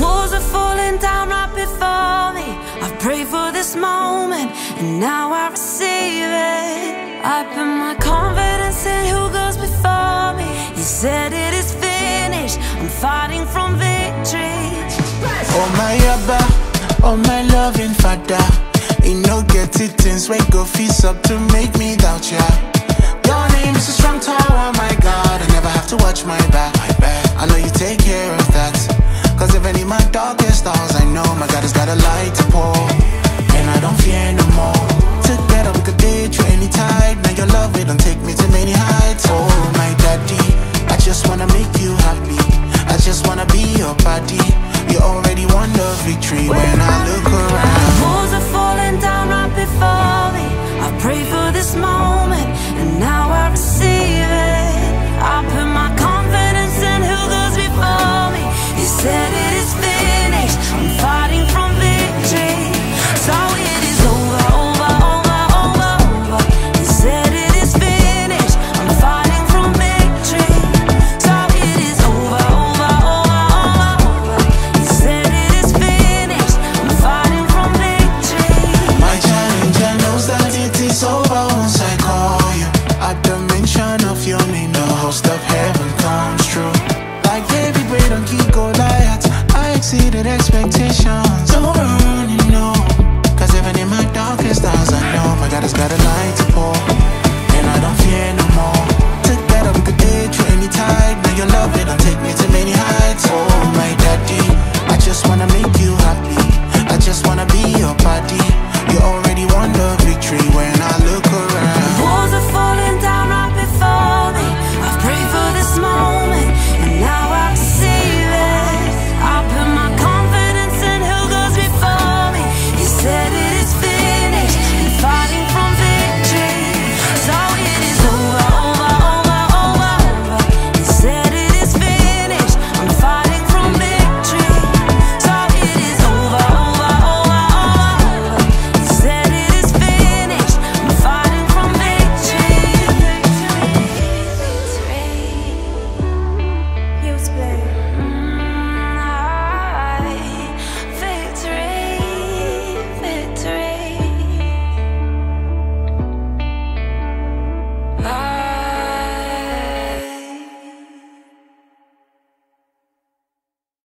walls are falling down right before me. I've prayed for this moment, and now I receive it. I put my confidence in who goes before me. You said it is finished. I'm fighting from victory. Oh my Abba, oh my loving Father. You know get it things wake go feast up to make me doubt ya. Your take me to many heights. Oh, my daddy, I just wanna make you happy. I just wanna be your buddy. You already won the victory heaven comes true. Like David prayed on King Goliath, I exceeded expectations.